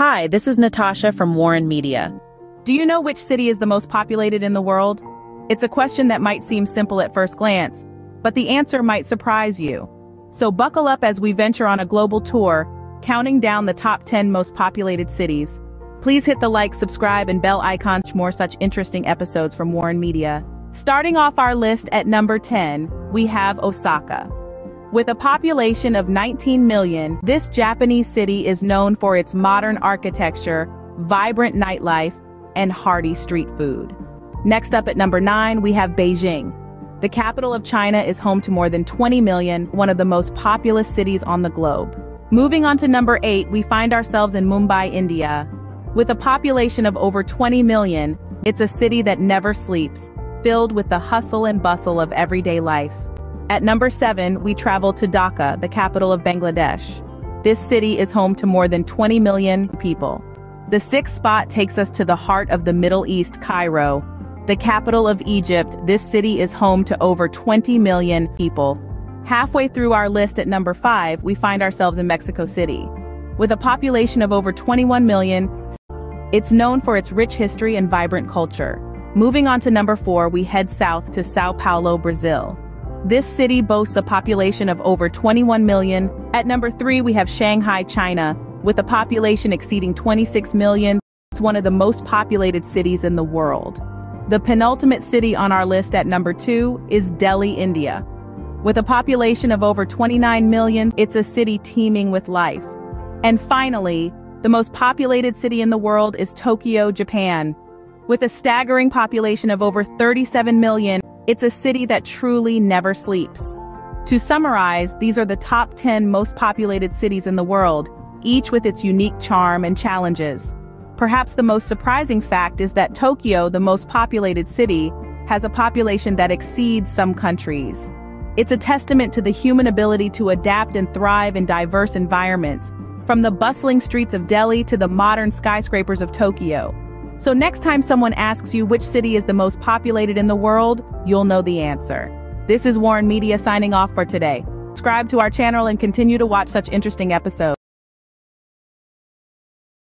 Hi, this is Natasha from Warren Media. Do you know which city is the most populated in the world? It's a question that might seem simple at first glance, but the answer might surprise you. So buckle up as we venture on a global tour, counting down the top 10 most populated cities. Please hit the like, subscribe, and bell icons for more such interesting episodes from Warren Media. Starting off our list at number 10, we have Osaka. With a population of 19 million, this Japanese city is known for its modern architecture, vibrant nightlife, and hearty street food. Next up at number 9, we have Beijing. The capital of China is home to more than 20 million, one of the most populous cities on the globe. Moving on to number 8, we find ourselves in Mumbai, India. With a population of over 20 million, it's a city that never sleeps, filled with the hustle and bustle of everyday life. At number 7, we travel to Dhaka, the capital of Bangladesh. This city is home to more than 20 million people. The sixth spot takes us to the heart of the Middle East, Cairo. The capital of Egypt, this city is home to over 20 million people. Halfway through our list at number 5, we find ourselves in Mexico City. With a population of over 21 million, it's known for its rich history and vibrant culture. Moving on to number 4, we head south to Sao Paulo, Brazil. This city boasts a population of over 21 million. At number 3 we have Shanghai, China. With a population exceeding 26 million, it's one of the most populated cities in the world. The penultimate city on our list at number 2 is Delhi, India. With a population of over 29 million, it's a city teeming with life. And finally, the most populated city in the world is Tokyo, Japan. With a staggering population of over 37 million, it's a city that truly never sleeps. To summarize, these are the top 10 most populated cities in the world, each with its unique charm and challenges. Perhaps the most surprising fact is that Tokyo, the most populated city, has a population that exceeds some countries. It's a testament to the human ability to adapt and thrive in diverse environments, from the bustling streets of Delhi to the modern skyscrapers of Tokyo. So next time someone asks you which city is the most populated in the world, you'll know the answer. This is Warren Media signing off for today. Subscribe to our channel and continue to watch such interesting episodes.